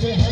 to